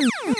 Mm-hmm.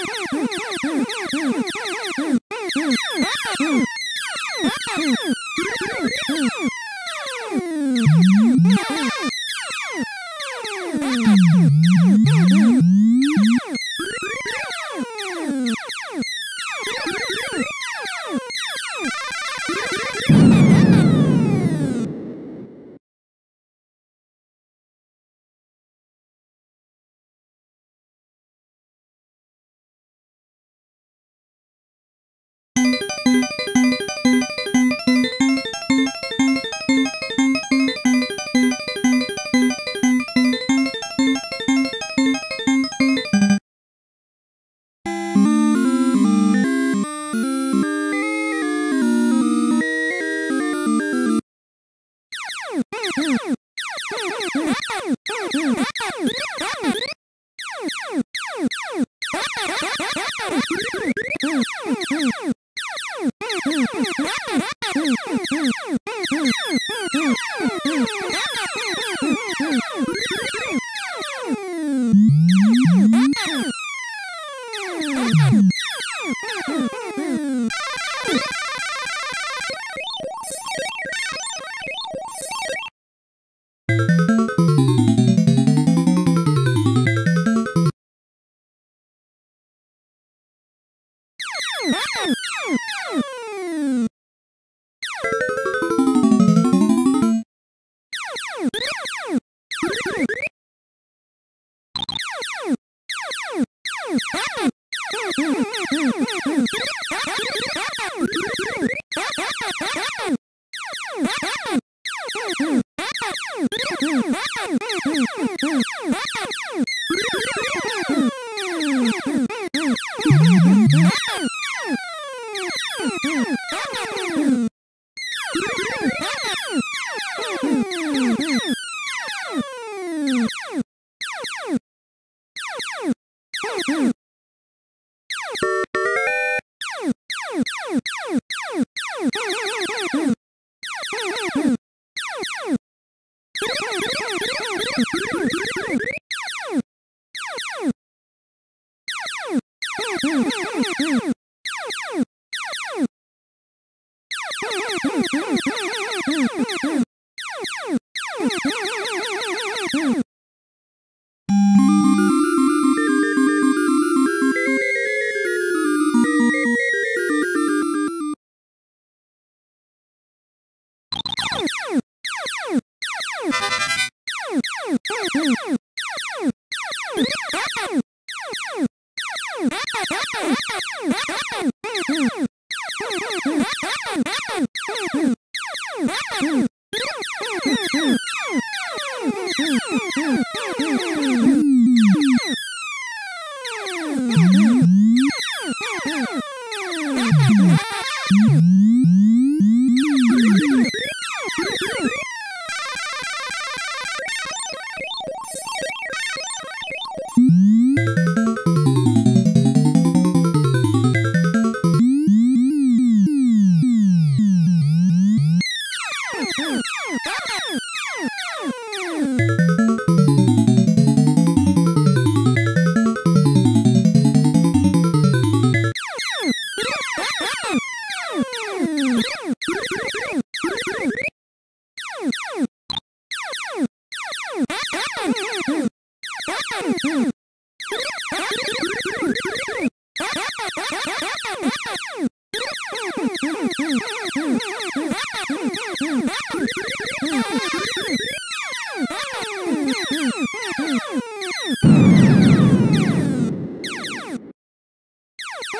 Mm-hmm.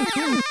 Mm-hmm.